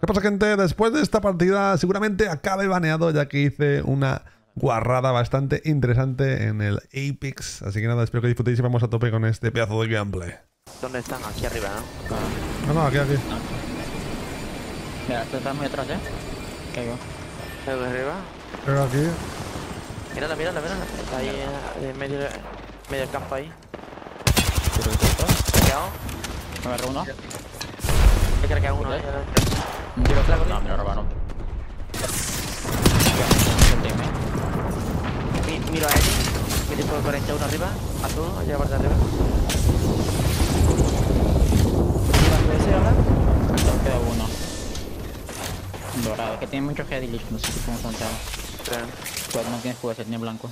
¿Qué pasa, gente? Después de esta partida seguramente acabe baneado ya que hice una guarrada bastante interesante en el Apex. Así que nada, espero que disfrutéis y vamos a tope con este pedazo de gameplay. ¿Dónde están? Aquí arriba, ¿no? No, no, aquí, aquí. Mira, esto está muy atrás, ¿eh? Caigo. Aquí arriba. Creo que aquí. Mírala, mírala, mírala. Está ahí eh, en medio, medio del campo ahí. De esto. Craqueado. Me agarro uno. He craqueado uno, eh. Un tiro clavo. No, me lo robaron. Miro a él. Mi tipo de 41 arriba. Azul, allá la parte de arriba. Mira, ese ahora. Queda uno. Dorado, que tiene mucho headilish, no sé si cómo contar. Tren. Pues no tiene juego, tiene blanco.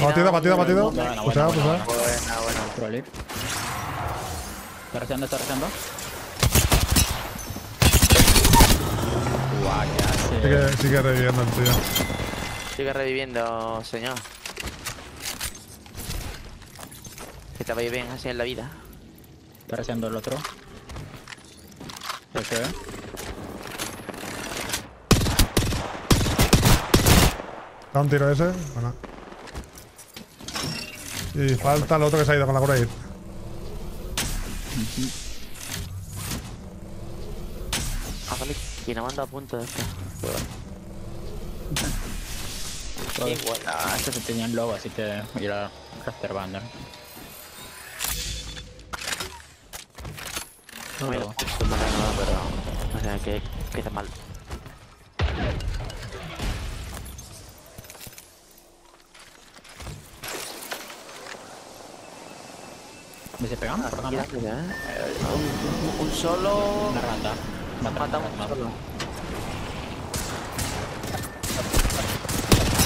Batido, batido, batido. Buena, Pusea, buena. Buena, buena. Prolip. Está reciando, está reciando. Guau, ¿qué hace? Sigue, sigue reviviendo el tío. Sigue reviviendo, señor. Que te vaya bien así en la vida. Está reciando el otro. ¿Qué fue? Da un tiro ese. Bueno. Y falta el otro que se ha ido con la Great. Ah, vale, que no manda a punto de esto. Igual. Ah, este se tenía el logo, así que ir a Caster Bander. No me Luego. gusta nada, pero. O sea, que, que está mal. Se pegan? Ah, Por eh. Un, un- solo. Una rata. Mata mata, un solo.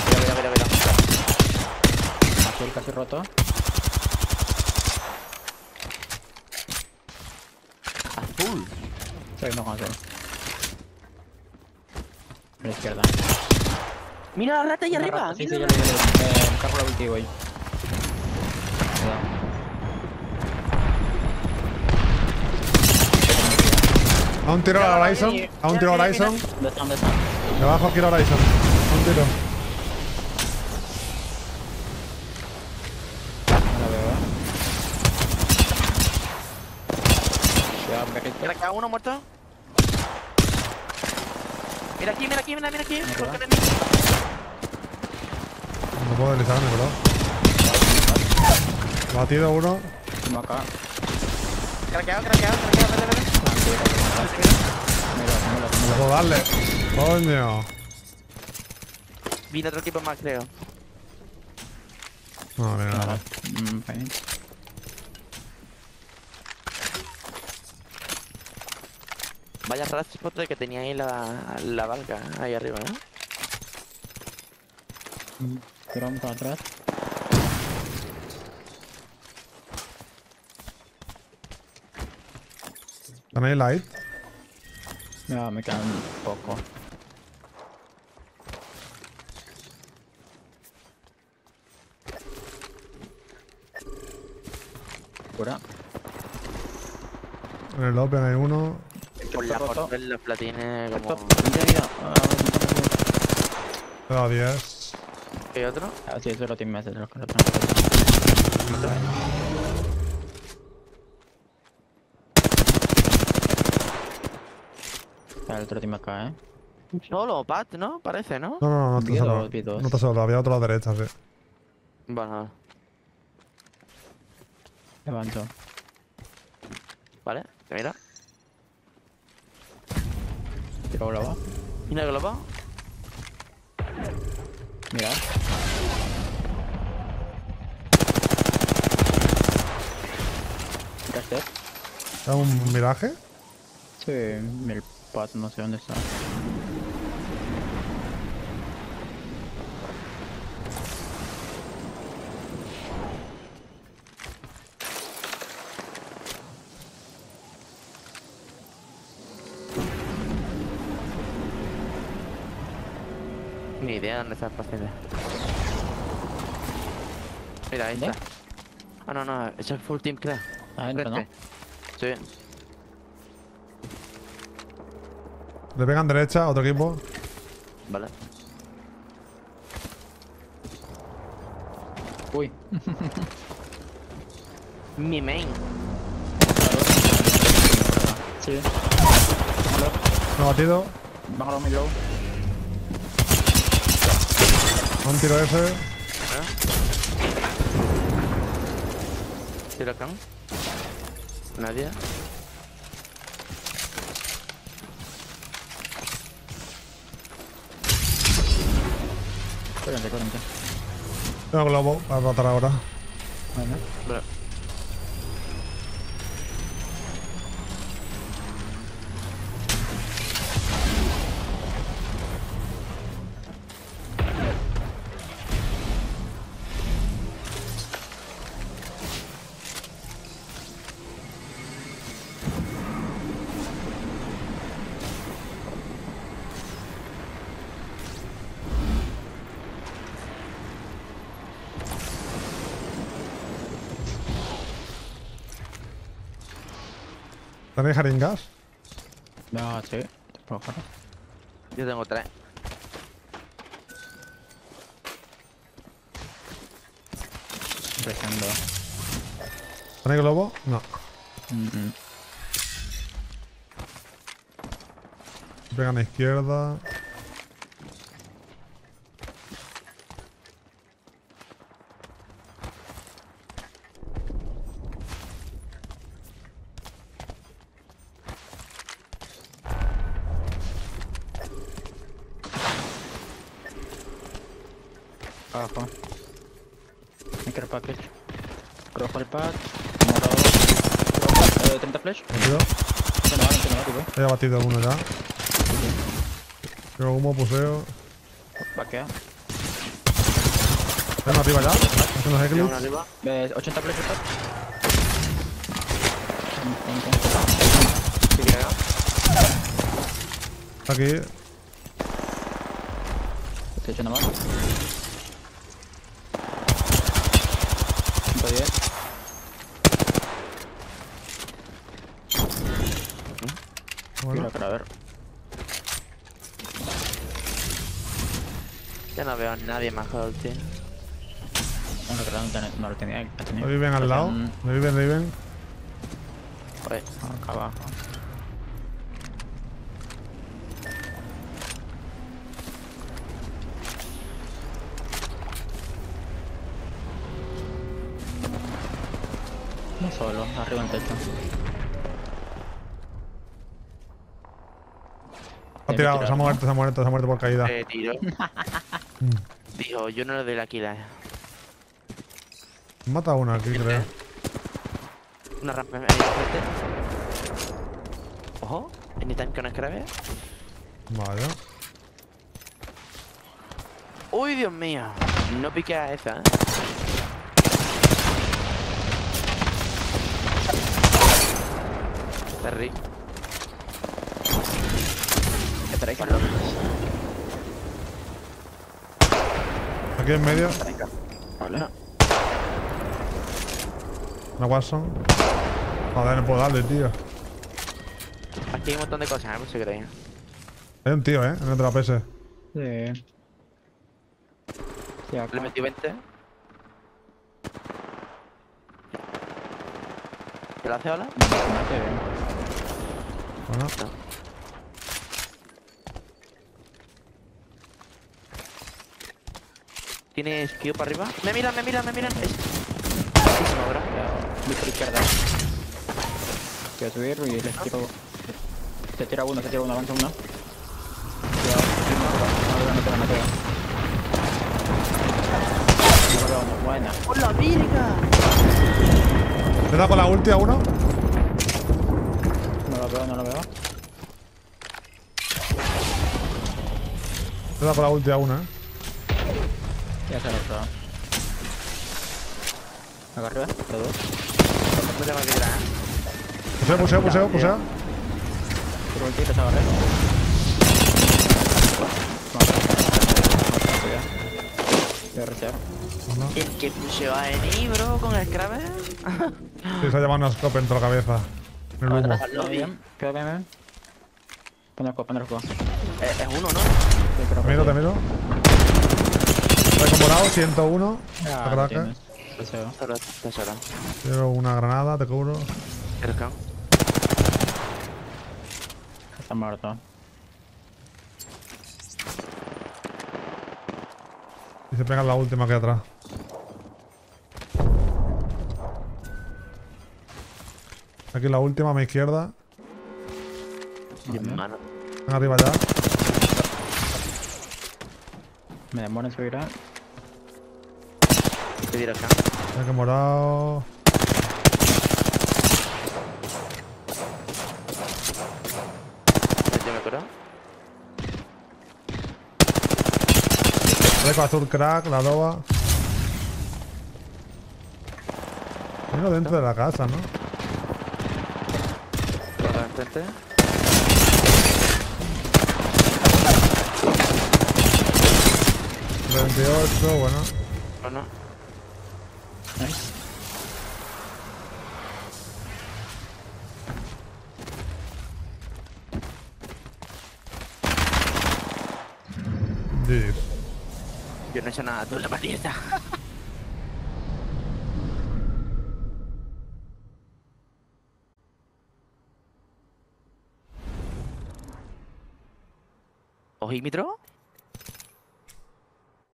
Mira, mira, mira, mira. Azul casi roto. Azul. Soy no con azul. A la izquierda. Mira la rata ahí Una arriba. rata, Sí, sí, mira. ya lo vi. Eh, cargo la ulti. A un tiro a Horizon. A un tiro a Horizon. Debajo quiero Horizon. A un tiro. Mira acá uno muerto. Mira aquí, mira aquí, mira, mira aquí. Mí. No puedo deslizarme, bro. Batido uno. Uno acá. Craqueado, craqueado, craqueado, vete, vete. No puedo darle. Coño. Viene otro equipo más, creo. No, mira, nada. Mm. Vaya foto que tenía ahí la, la barca ahí arriba, ¿no? Drone para atrás. ¿Tenéis light? Ya, me quedan un poco. Cura. En el Open hay uno. Por la por ver los platines como... Te da 10. ¿Hay otro? ah, sí, eso lo tiene meses, los que lo. El otro team acá, eh. Solo, Pat, ¿no? Parece, ¿no? No, no, no, no está solo. No está solo, había otro a la derecha, sí. Bueno, Levanto. vale, mira. Tiro globo. Mira el globo. Mira. Caster. ¿Es un miraje? Sí, el no sé dónde está. Ni idea dónde está el paciente. Mira, ahí está. Ah, no, no, es full team, creo. Adentro, ¿no? Este. Sí. Le pegan derecha, otro equipo. Vale. Uy. Mi main. Sí. Me ha batido. Los mid low. Un tiro ese. ¿Eh? ¿Tiro acá? Nadie. Córrense, córrense. Tengo globo para matar ahora. Vale. ¿Tenéis jeringas? No, sí. Yo tengo tres. Rezando. ¿Tenéis globo? No. Mm, mm. Pegan a izquierda. Abajo. Micro package. Rojo el pack. Morado. Rojo. Eh, 30 flash. Batido. Se me va, se me va, tipo. He batido uno ya. Tengo humo, puseo. Baquea. Tengo arriba ya. Arriba. Eh, 80 flash el pack. Creo. Aquí. Estoy echando más. 110. Bueno. Tiro, pero a ver. Ya no veo a nadie más que tío. Bueno, creo que no, no lo tenía. viven al lado. Me viven, me viven. Joder. Acá abajo. Solo, arriba en techo. Ha tirado, tirado, se ha ¿no? muerto, se ha muerto, se ha muerto por caída. Eh, tiro. Mm. Dijo, yo no le doy la kill a. Mata a uno aquí, creo. Una rampa ahí enfrente. Ojo, anytime que no escribe. Vaya. Uy, Dios mío. No pique a esa, ¿eh? Terry. Lo menos. Aquí en medio. Vale. No. Una Watson. Joder, no puedo darle, tío. Aquí hay un montón de cosas, ¿eh? Por si queréis. Hay un tío, eh, en otra PS. Sí. Le metí 20. ¿Te lo hace ahora? Mate bien. Bueno. ¿Tienes Q para arriba? Me miran, me miran, me miran. Es... Buenísimo, bro. Voy por izquierda. Voy a subir y les tiro. Se tira uno, se tira uno, avanza uno. Buena. ¡Hola, virga! ¿Le da con la ulti a uno? No lo veo, no lo veo. Le da con la ulti a uno, eh. Ya se lo otro. Acá arriba, los dos. Tengo que tirar, ¿eh? Puseo, puseo, puseo, puseo. El se agarré. Vamos, vamos, vamos, cuidado. 100 Voy a resear. ¿no? El que puso a venir, bro, con el Kraber. Sí, se ha llevado una scope entre la cabeza. En el humo. Bien. Pon el scope, pon el scope. Eh, es uno, ¿no? Sí, pero Te miro, te miro. Está morado, 101. Ah. Solo, tesoro. Quiero una granada, te cubro. Cerca. Está muerto. Y se pega la última que atrás. Aquí la última a mi izquierda. Están arriba ya. Me demora en subir. Te diré acá. Mira que morado. Reco azul crack, la loba. Uno dentro de la casa, ¿no? Por enfrente. 28, bueno. Bueno. Nice. Yo no he hecho nada, tú la partida. ¿Ojímetro?